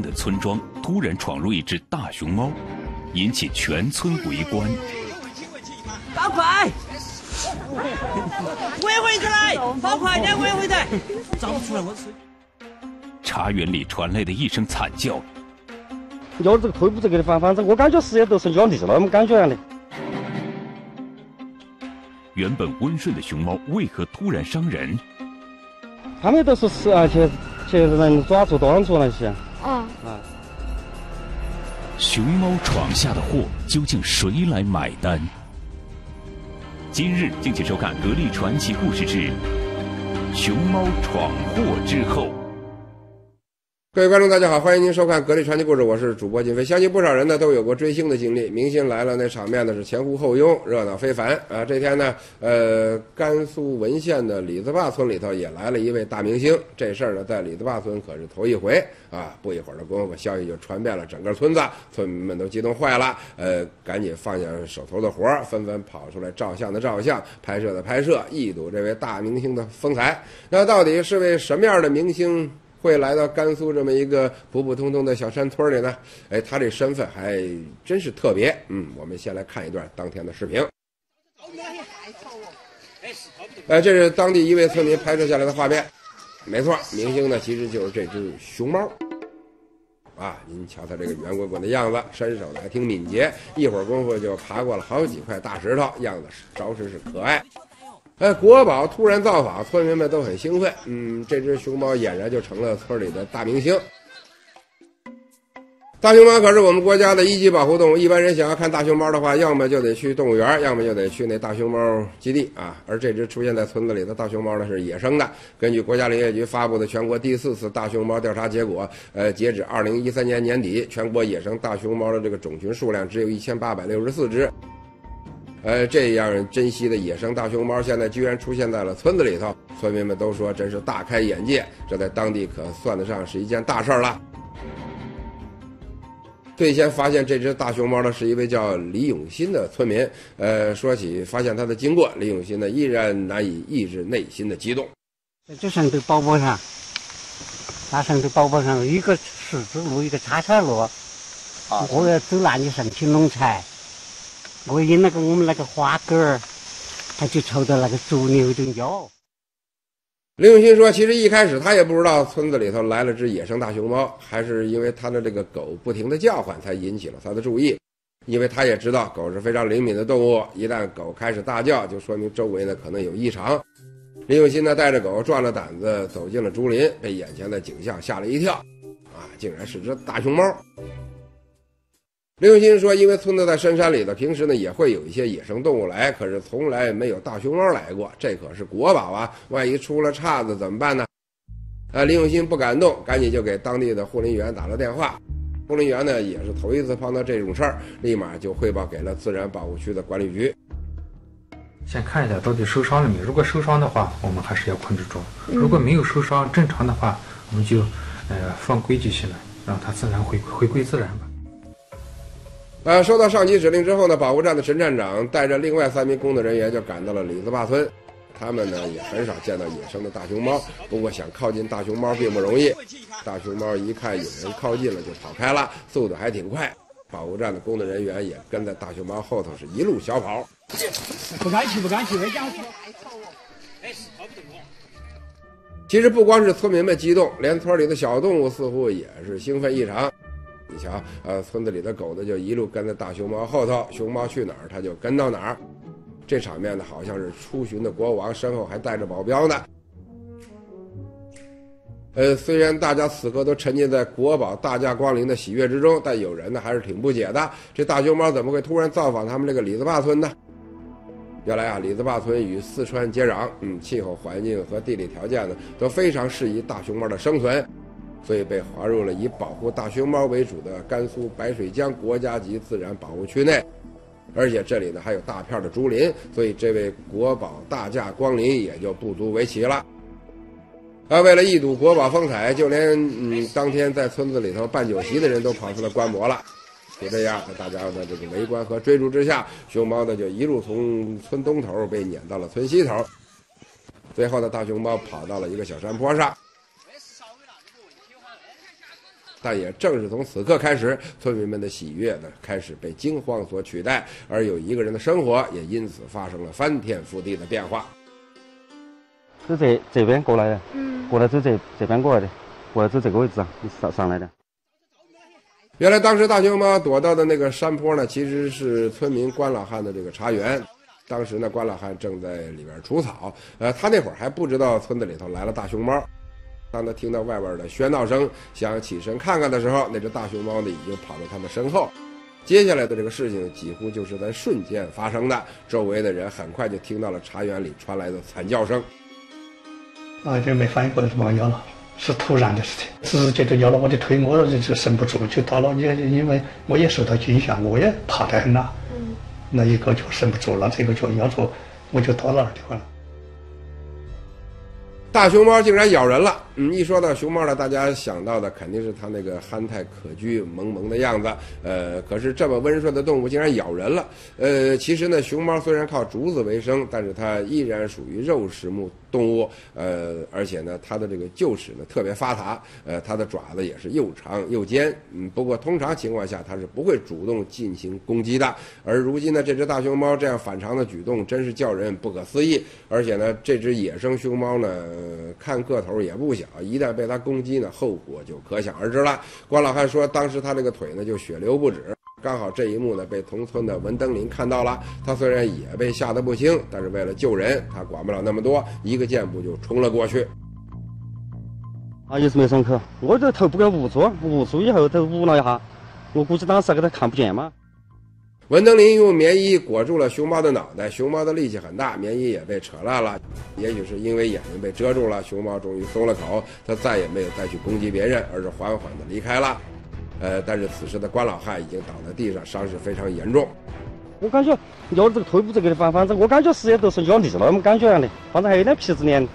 的村庄突然闯入一只大熊猫，引起全村围观。跑快！围回来！跑快点，围回来！找不出来我茶园里传来的一声惨叫。要这个退步这个的反反正我感觉是也都是原地了，我们感觉样的。原本温顺的熊猫为何突然伤人？他们都是吃啊，去去人抓住端住那些。啊啊！熊猫闯下的祸，究竟谁来买单？今日敬请收看《格力传奇故事之熊猫闯祸之后》。各位观众，大家好，欢迎您收看《格力传奇故事》，我是主播金飞。相信不少人呢都有过追星的经历，明星来了那场面呢是前呼后拥，热闹非凡啊！这天呢，呃，甘肃文县的李子坝村里头也来了一位大明星，这事儿呢在李子坝村可是头一回啊！不一会儿的功夫，消息就传遍了整个村子，村民们都激动坏了，呃，赶紧放下手头的活儿，纷纷跑出来照相的照相，拍摄的拍摄，一睹这位大明星的风采。那到底是位什么样的明星？会来到甘肃这么一个普普通通的小山村里呢？哎，他这身份还真是特别。嗯，我们先来看一段当天的视频。哎，这是当地一位村民拍摄下来的画面。没错，明星呢其实就是这只熊猫。啊，您瞧它这个圆滚滚的样子，身手还挺敏捷，一会儿功夫就爬过了好几块大石头，样子着实是可爱。哎，国宝突然造访，村民们都很兴奋。嗯，这只熊猫俨然就成了村里的大明星。大熊猫可是我们国家的一级保护动物，一般人想要看大熊猫的话，要么就得去动物园，要么就得去那大熊猫基地啊。而这只出现在村子里的大熊猫呢，是野生的。根据国家林业局发布的全国第四次大熊猫调查结果，呃，截止二零一三年年底，全国野生大熊猫的这个种群数量只有一千八百六十四只。呃，这样珍惜的野生大熊猫，现在居然出现在了村子里头，村民们都说真是大开眼界，这在当地可算得上是一件大事儿了。最先发现这只大熊猫的是一位叫李永新的村民。呃，说起发现它的经过，李永新呢依然难以抑制内心的激动。就生在宝宝上，他生在宝宝上，一个十字路，一个叉叉路，啊，我要走哪里上去弄柴。我引那个我们那个花杆儿，他就抽到那个竹林里头尿。李永新说：“其实一开始他也不知道村子里头来了只野生大熊猫，还是因为他的这个狗不停的叫唤才引起了他的注意。因为他也知道狗是非常灵敏的动物，一旦狗开始大叫，就说明周围呢可能有异常。李永新呢带着狗壮着胆子走进了竹林，被眼前的景象吓了一跳，啊，竟然是只大熊猫。”刘永新说：“因为村子在深山里头，平时呢也会有一些野生动物来，可是从来没有大熊猫来过。这可是国宝啊！万一出了岔子怎么办呢？”啊，李永新不敢动，赶紧就给当地的护林员打了电话。护林员呢也是头一次碰到这种事儿，立马就汇报给了自然保护区的管理局。先看一下到底受伤了没，如果受伤的话，我们还是要控制住；如果没有受伤，正常的话，我们就呃放归就行了，让它自然回回归自然吧。呃，收到上级指令之后呢，保护站的陈站长带着另外三名工作人员就赶到了李子坝村。他们呢也很少见到野生的大熊猫，不过想靠近大熊猫并不容易。大熊猫一看有人靠近了，就跑开了，速度还挺快。保护站的工作人员也跟在大熊猫后头是一路小跑。不敢去，不敢去，没讲其实不光是村民们激动，连村里的小动物似乎也是兴奋异常。你瞧，呃，村子里的狗呢，就一路跟在大熊猫后头，熊猫去哪儿，它就跟到哪儿。这场面呢，好像是出巡的国王，身后还带着保镖呢。呃，虽然大家此刻都沉浸在国宝大驾光临的喜悦之中，但有人呢还是挺不解的：这大熊猫怎么会突然造访他们这个李子坝村呢？原来啊，李子坝村与四川接壤，嗯，气候环境和地理条件呢都非常适宜大熊猫的生存。所以被划入了以保护大熊猫为主的甘肃白水江国家级自然保护区内，而且这里呢还有大片的竹林，所以这位国宝大驾光临也就不足为奇了。啊，为了一睹国宝风采，就连嗯当天在村子里头办酒席的人都跑出来观摩了。就这样，大家的这个围观和追逐之下，熊猫呢就一路从村东头被撵到了村西头，最后呢，大熊猫跑到了一个小山坡上。但也正是从此刻开始，村民们的喜悦呢开始被惊慌所取代，而有一个人的生活也因此发生了翻天覆地的变化。是这这边过来的，嗯，过来走这这边过来的，过来走这个位置啊，上上来的。原来当时大熊猫躲到的那个山坡呢，其实是村民关老汉的这个茶园。当时呢，关老汉正在里边除草，呃，他那会儿还不知道村子里头来了大熊猫。当他听到外边的喧闹声，想起身看看的时候，那只大熊猫呢已经跑到他的身后。接下来的这个事情几乎就是在瞬间发生的，周围的人很快就听到了茶园里传来的惨叫声。啊，就没反应过来是猫咬了，是突然的事情，直接就咬了我的腿，我就伸不住，就倒了也因为我也受到惊吓，我也怕得很呐。嗯，那一个就伸不住了，这个就咬住，我就倒那儿地方了。大熊猫竟然咬人了！嗯，一说到熊猫呢，大家想到的肯定是它那个憨态可掬、萌萌的样子。呃，可是这么温顺的动物竟然咬人了。呃，其实呢，熊猫虽然靠竹子为生，但是它依然属于肉食目。动物，呃，而且呢，它的这个臼齿呢特别发达，呃，它的爪子也是又长又尖，嗯，不过通常情况下它是不会主动进行攻击的。而如今呢，这只大熊猫这样反常的举动真是叫人不可思议。而且呢，这只野生熊猫呢，看个头也不小，一旦被它攻击呢，后果就可想而知了。关老汉说，当时他这个腿呢就血流不止。刚好这一幕呢，被同村的文登林看到了。他虽然也被吓得不轻，但是为了救人，他管不了那么多，一个箭步就冲了过去。啊，也是没松口，我这头不敢捂住，捂住以后都捂了一下。我估计当时给他看不见嘛。文登林用棉衣裹住了熊猫的脑袋，熊猫的力气很大，棉衣也被扯烂了。也许是因为眼睛被遮住了，熊猫终于松了口，它再也没有再去攻击别人，而是缓缓地离开了。呃，但是此时的关老汉已经倒在地上，伤势非常严重。我感觉咬这个腿部这个地方，反正我感觉是也都是咬腻了，那么感觉样的，反正还有点皮子连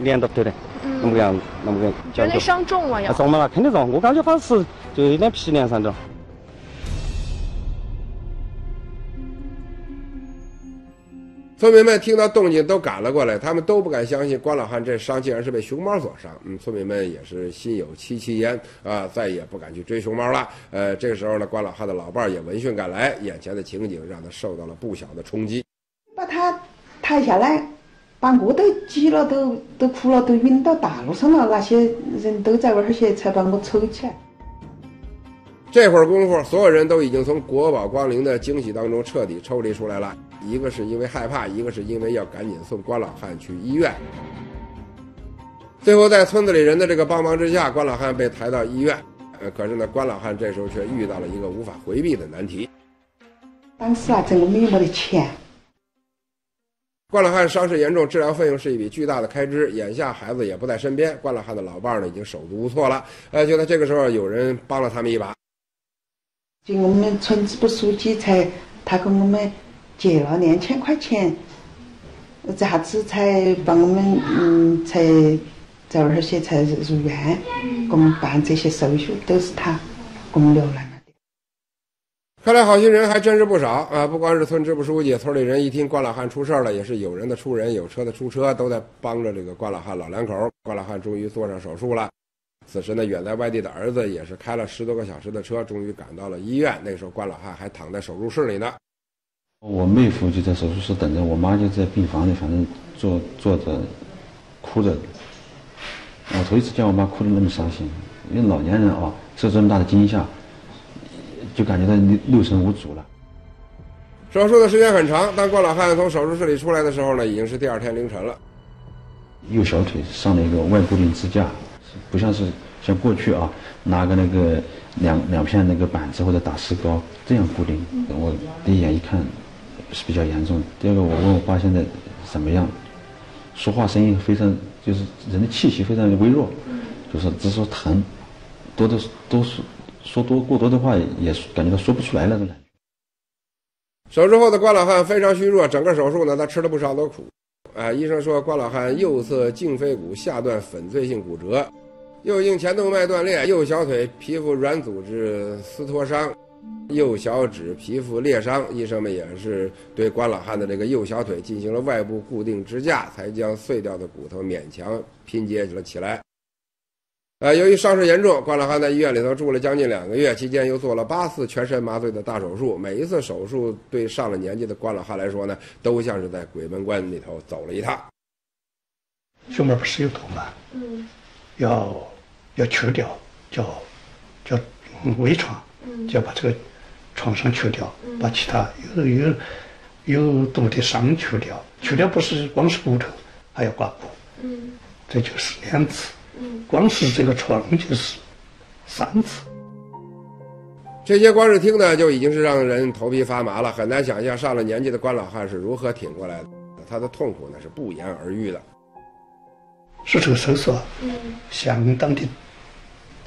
连到不得的，那么个样子，那么个。有点伤重了呀。重了，肯定重。我感觉反正是就有点皮连上着。村民们听到动静都赶了过来，他们都不敢相信关老汉这伤竟然是被熊猫所伤。嗯，村民们也是心有戚戚焉啊，再也不敢去追熊猫了。呃，这个时候呢，关老汉的老伴儿也闻讯赶来，眼前的情景让他受到了不小的冲击。把他抬下来，把我都急了，都都哭了，都晕到大路上了。那些人都在那儿些，才把我抽起来。这会儿功夫，所有人都已经从国宝光临的惊喜当中彻底抽离出来了。一个是因为害怕，一个是因为要赶紧送关老汉去医院。最后，在村子里人的这个帮忙之下，关老汉被抬到医院。呃，可是呢，关老汉这时候却遇到了一个无法回避的难题。当时啊，真的没没得钱。关老汉伤势严重，治疗费用是一笔巨大的开支。眼下孩子也不在身边，关老汉的老伴儿呢已经手足无措了。呃，就在这个时候，有人帮了他们一把。就我们村支部书记才，他跟我们。借了两千块钱，这下子才帮我们嗯，才在那儿些才入院，给我们办这些手续都是他给我们留来了的。看来好心人还真是不少啊！不光是村支部书记，村里人一听关老汉出事了，也是有人的出人，有车的出车，都在帮着这个关老汉老两口。关老汉终于做上手术了。此时呢，远在外地的儿子也是开了十多个小时的车，终于赶到了医院。那时候关老汉还躺在手术室里呢。我妹夫就在手术室等着，我妈就在病房里，反正坐坐着，哭着。我头一次见我妈哭得那么伤心，因为老年人啊，受这么大的惊吓，就感觉到六六神无主了。手术的时间很长，当郭老汉从手术室里出来的时候呢，已经是第二天凌晨了。右小腿上了一个外固定支架，不像是像过去啊，拿个那个两两片那个板子或者打石膏这样固定。我第一眼一看。是比较严重的。第二个，我问我爸现在怎么样，说话声音非常，就是人的气息非常的微弱，就是只说疼，多的都是说多过多的话也感觉到说不出来那种感觉。手术后的关老汉非常虚弱，整个手术呢他吃了不少的苦。啊，医生说关老汉右侧胫腓骨下段粉碎性骨折，右颈前动脉断裂，右小腿皮肤软组织撕脱伤。右小指皮肤裂伤，医生们也是对关老汉的这个右小腿进行了外部固定支架，才将碎掉的骨头勉强拼接了起来。呃，由于伤势严重，关老汉在医院里头住了将近两个月，期间又做了八次全身麻醉的大手术。每一次手术对上了年纪的关老汉来说呢，都像是在鬼门关里头走了一趟。胸面不是有洞吗？嗯，要要去掉，叫叫微创，就要把这个创伤去掉，把其他有有有毒的伤去掉。去掉不是光是骨头，还要刮骨。嗯，这就是两次。光是这个创就是三次，这些光是听呢就已经是让人头皮发麻了，很难想象上了年纪的关老汉是如何挺过来的。他的痛苦呢是不言而喻的。是这个手术，嗯，相当的、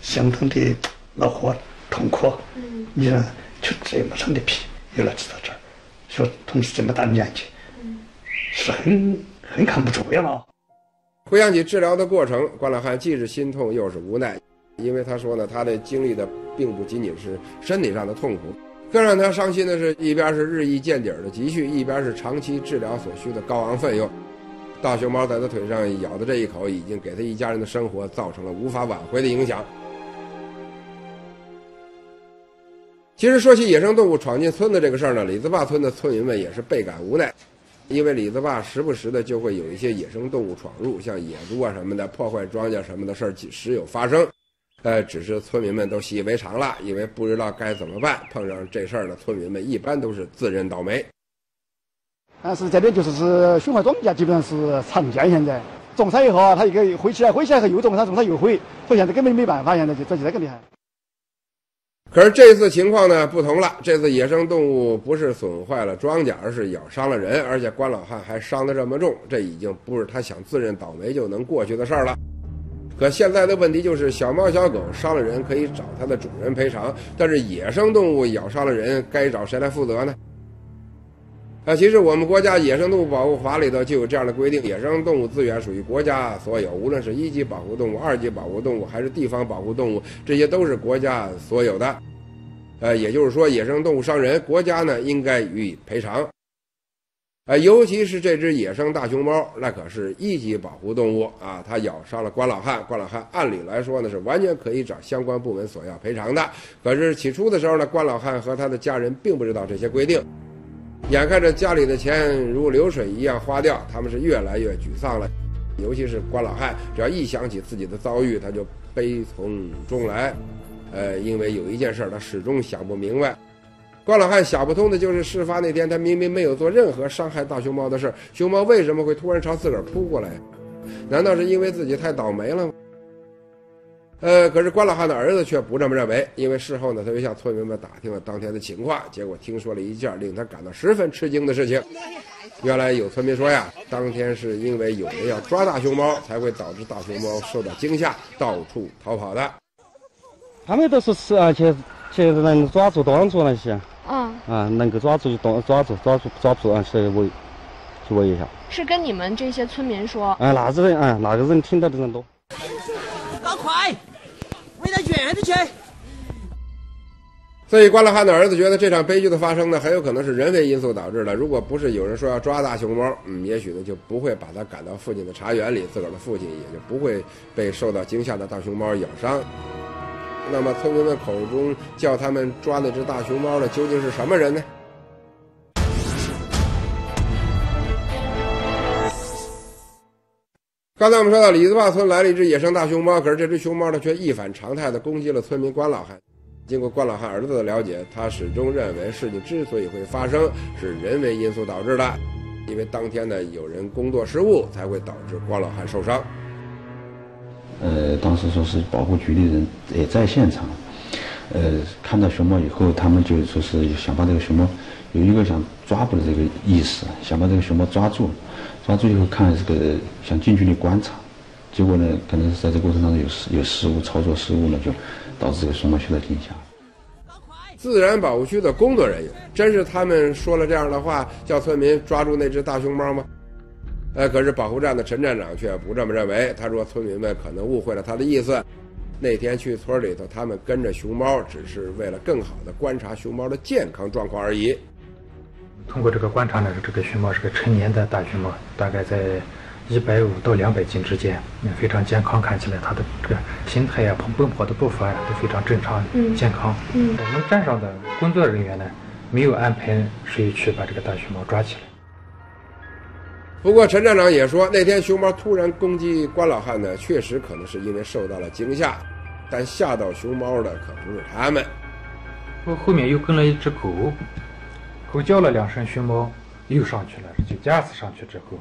相当的恼火、痛苦。嗯，你说，就这么长的皮，又来治到这儿，说同时这么大的年纪，嗯，是很很看不住呀了。回想起治疗的过程，关老汉既是心痛又是无奈，因为他说呢，他的经历的并不仅仅是身体上的痛苦，更让他伤心的是，一边是日益见底儿的积蓄，一边是长期治疗所需的高昂费用。大熊猫在他腿上咬的这一口，已经给他一家人的生活造成了无法挽回的影响。其实说起野生动物闯进村子这个事儿呢，李子坝村的村民们也是倍感无奈。因为李子坝时不时的就会有一些野生动物闯入，像野猪啊什么的，破坏庄稼什么的事儿时有发生。呃，只是村民们都习以为常了，因为不知道该怎么办。碰上这事儿呢，村民们一般都是自认倒霉。但是这边就是是损坏庄稼，基本上是常见。现在种菜以后啊，它一个毁起来，毁起来后又种，上种上又毁，所以现在根本没办法，现在就这就这个厉害。可是这次情况呢不同了，这次野生动物不是损坏了庄稼，而是咬伤了人，而且关老汉还伤得这么重，这已经不是他想自认倒霉就能过去的事儿了。可现在的问题就是，小猫小狗伤了人可以找它的主人赔偿，但是野生动物咬伤了人，该找谁来负责呢？啊，其实我们国家野生动物保护法里头就有这样的规定：野生动物资源属于国家所有，无论是一级保护动物、二级保护动物，还是地方保护动物，这些都是国家所有的。呃，也就是说，野生动物伤人，国家呢应该予以赔偿。呃，尤其是这只野生大熊猫，那可是一级保护动物啊，它咬伤了关老汉，关老汉按理来说呢是完全可以找相关部门索要赔偿的。可是起初的时候呢，关老汉和他的家人并不知道这些规定。眼看着家里的钱如流水一样花掉，他们是越来越沮丧了。尤其是关老汉，只要一想起自己的遭遇，他就悲从中来。呃，因为有一件事他始终想不明白。关老汉想不通的就是事发那天，他明明没有做任何伤害大熊猫的事熊猫为什么会突然朝自个儿扑过来？难道是因为自己太倒霉了吗？呃，可是关老汉的儿子却不这么认为，因为事后呢，他又向村民们打听了当天的情况，结果听说了一件令他感到十分吃惊的事情。原来有村民说呀，当天是因为有人要抓大熊猫，才会导致大熊猫受到惊吓，到处逃跑的。他们都是吃啊，去去能抓住当住那些。嗯。啊，能够抓住就当抓住，抓住抓不住啊，去围，去围一下。是跟你们这些村民说？啊，哪个人啊，哪个人听到的人多。搞快！在圈里去。所以关老汉的儿子觉得这场悲剧的发生呢，很有可能是人为因素导致的。如果不是有人说要抓大熊猫，嗯，也许呢就不会把他赶到附近的茶园里，自个儿的父亲也就不会被受到惊吓的大熊猫咬伤。那么村民们口中叫他们抓那只大熊猫的究竟是什么人呢？刚才我们说到李子坝村来了一只野生大熊猫，可是这只熊猫呢却一反常态的攻击了村民关老汉。经过关老汉儿子的了解，他始终认为事情之所以会发生，是人为因素导致的，因为当天呢有人工作失误，才会导致关老汉受伤。呃，当时说是保护局的人也在现场，呃，看到熊猫以后，他们就说是想把这个熊猫有一个想抓捕的这个意识，想把这个熊猫抓住。抓住以后看这个想近距离观察，结果呢，可能是在这过程当中有失有失误，操作失误呢，就导致这个熊猫受到惊吓。自然保护区的工作人员，真是他们说了这样的话，叫村民抓住那只大熊猫吗？呃，可是保护站的陈站长却不这么认为。他说，村民们可能误会了他的意思。那天去村里头，他们跟着熊猫，只是为了更好的观察熊猫的健康状况而已。通过这个观察呢，这个熊猫是个成年的大熊猫，大概在一百五到两百斤之间，非常健康，看起来它的这个形态呀、奔奔跑的步伐呀都非常正常、健康。嗯我们站上的工作人员呢，没有安排谁去把这个大熊猫抓起来。不过陈站长也说，那天熊猫突然攻击关老汉呢，确实可能是因为受到了惊吓，但吓到熊猫的可不是他们。后后面又跟了一只狗，狗叫了两声，熊猫又上去了，就架子上去之后，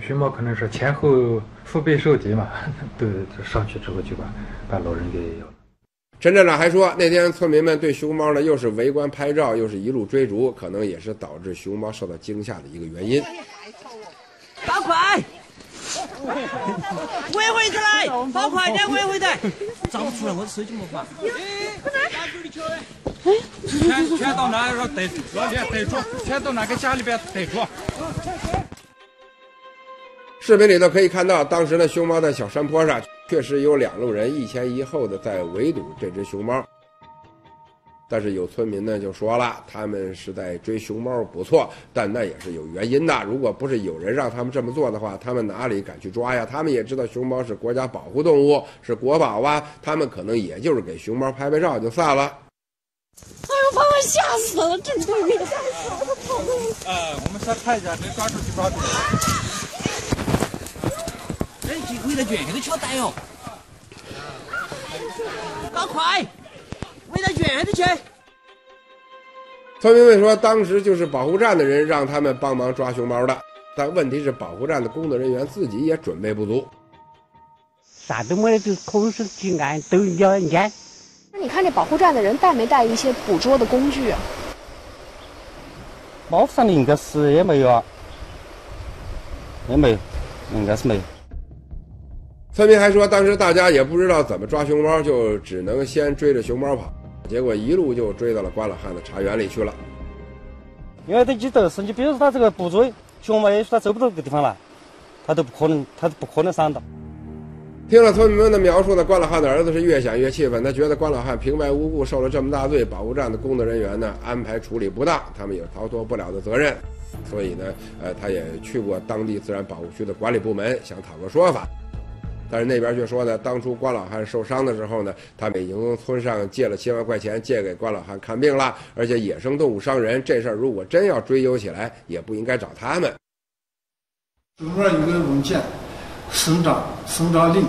熊猫可能是前后腹背受敌嘛，对上去之后就把把老人给咬了。陈站长还说，那天村民们对熊猫呢，又是围观拍照，又是一路追逐，可能也是导致熊猫受到惊吓的一个原因。打快！围回子来，跑快点，围回来！找不出来，我手机没法。全全到那让逮，老李逮住，全到哪个家里边逮住。视频里头可以看到，当时呢，熊猫在小山坡上，确实有两路人一前一后的在围堵这只熊猫。但是有村民呢就说了，他们是在追熊猫，不错，但那也是有原因的。如果不是有人让他们这么做的话，他们哪里敢去抓呀？他们也知道熊猫是国家保护动物，是国宝啊，他们可能也就是给熊猫拍拍照就散了。哎呦，把我吓死了，真对面。呃，我们先看一下，能抓住就抓住。哎，这围得卷都敲呆哦！搞快，围得卷的去。村民们说，当时就是保护站的人让他们帮忙抓熊猫的，但问题是保护站的工作人员自己也准备不足。啥都没有，就空手去按，都要按。那你看这保护站的人带没带一些捕捉的工具啊？猫上的应该是也没有啊，也没有，应该是没有。村民还说，当时大家也不知道怎么抓熊猫，就只能先追着熊猫跑，结果一路就追到了关老汉的茶园里去了。因为他一都是你，比如说他这个捕捉熊猫，也许他走不到这个地方来，他都不可能，他都不可能上到。听了村民们的描述呢，关老汉的儿子是越想越气愤，他觉得关老汉平白无故受了这么大罪，保护站的工作人员呢安排处理不当，他们也逃脱不了的责任，所以呢，呃，他也去过当地自然保护区的管理部门，想讨个说法。但是那边却说呢，当初关老汉受伤的时候呢，他们已经从村上借了七万块钱借给关老汉看病了，而且野生动物伤人这事儿如果真要追究起来，也不应该找他们。这里面有个文件，省长省长令，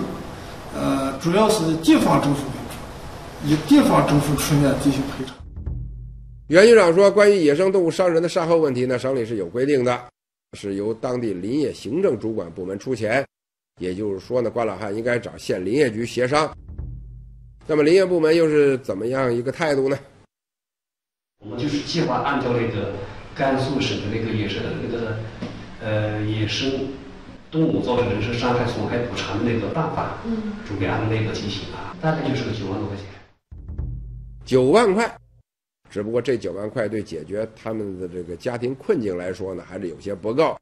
呃，主要是地方政府为主，以地方政府出面进行赔偿。袁局长说，关于野生动物伤人的善后问题呢，省里是有规定的，是由当地林业行政主管部门出钱。也就是说呢，关老汉应该找县林业局协商。那么林业部门又是怎么样一个态度呢？我们就是计划按照那个甘肃省的那个野生那个呃野生动物造成人身伤害损害补偿的那个办法，嗯，准备按那个进行啊，大概就是个九万多块钱。九万块，只不过这九万块对解决他们的这个家庭困境来说呢，还是有些不够。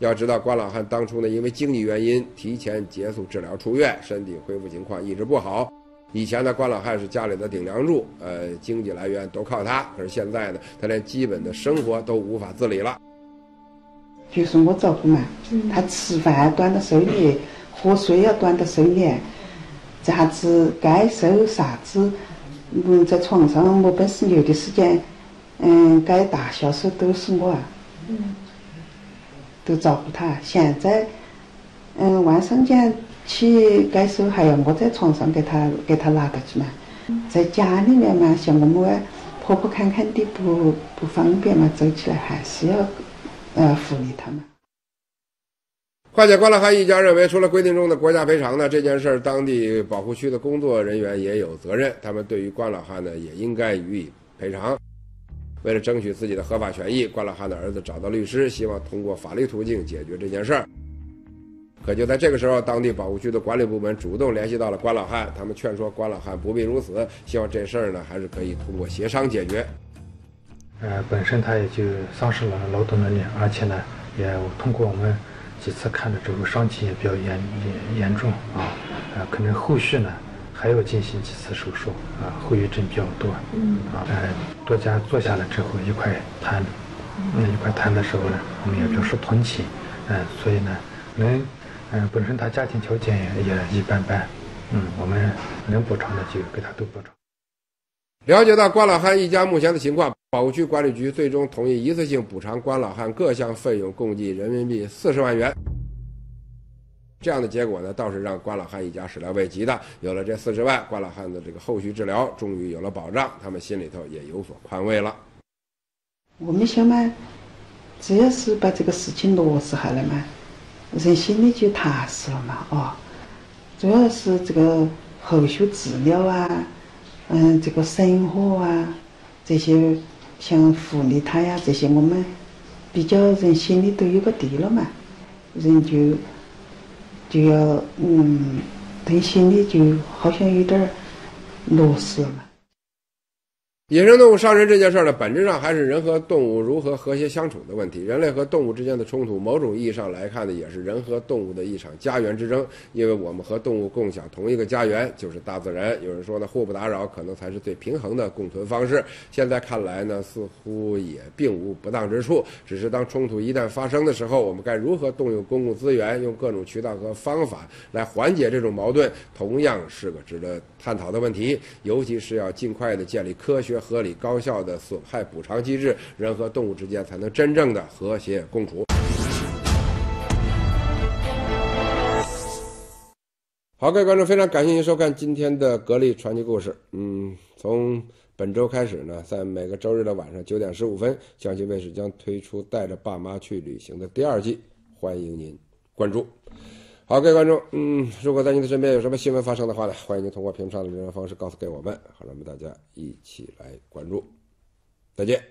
要知道，关老汉当初呢，因为经济原因提前结束治疗出院，身体恢复情况一直不好。以前呢，关老汉是家里的顶梁柱，呃，经济来源都靠他。可是现在呢，他连基本的生活都无法自理了。就是我照顾嘛，他吃饭端到手里，喝水要端到手里，啥子该收啥子，嗯，在床上没本事留的时间，嗯，该大小手都是我啊。嗯。都照顾他。现在，嗯，晚上间起该收还要我在床上给他给他拿过去嘛。在家里面嘛，像我们婆婆坎坎的不不方便嘛，走起来还是要呃抚慰他们。化解关老汉一家认为，除了规定中的国家赔偿呢，这件事儿当地保护区的工作人员也有责任，他们对于关老汉呢也应该予以赔偿。为了争取自己的合法权益，关老汉的儿子找到律师，希望通过法律途径解决这件事儿。可就在这个时候，当地保护区的管理部门主动联系到了关老汉，他们劝说关老汉不必如此，希望这事儿呢还是可以通过协商解决。呃，本身他也就丧失了劳动能力，而且呢，也通过我们几次看了之后，伤情也比较严严严重啊，呃，可能后续呢。还要进行几次手术啊，后遗症比较多。嗯啊，呃，多家坐下来之后一块谈，那一块谈的时候呢，我们也表示同情。嗯，所以呢，能嗯本身他家庭条件也也一般般，嗯，我们能补偿的就给他都补偿。了解到关老汉一家目前的情况，保护区管理局最终同意一次性补偿关老汉各项费用，共计人民币四十万元。这样的结果呢，倒是让关老汉一家始料未及的。有了这四十万，关老汉的这个后续治疗终于有了保障，他们心里头也有所宽慰了。我们想嘛，只要是把这个事情落实下来嘛，人心里就踏实了嘛。哦，主要是这个后续治疗啊，嗯，这个生活啊，这些像福利他呀这些，我们比较人心里都有个底了嘛，人就。就要嗯，对心里就好像有点落实了。野生动物伤人这件事儿呢，本质上还是人和动物如何和谐相处的问题。人类和动物之间的冲突，某种意义上来看呢，也是人和动物的一场家园之争。因为我们和动物共享同一个家园，就是大自然。有人说呢，互不打扰可能才是最平衡的共存方式。现在看来呢，似乎也并无不当之处。只是当冲突一旦发生的时候，我们该如何动用公共资源，用各种渠道和方法来缓解这种矛盾，同样是个值得探讨的问题。尤其是要尽快的建立科学。合理高效的损害补偿机制，人和动物之间才能真正的和谐共处。好，各位观众，非常感谢您收看今天的格力传奇故事。嗯，从本周开始呢，在每个周日的晚上九点十五分，江西卫视将推出《带着爸妈去旅行》的第二季，欢迎您关注。好，各位观众，嗯，如果在您的身边有什么新闻发生的话呢，欢迎您通过屏幕上的留言方式告诉给我们，好，让我们大家一起来关注。再见。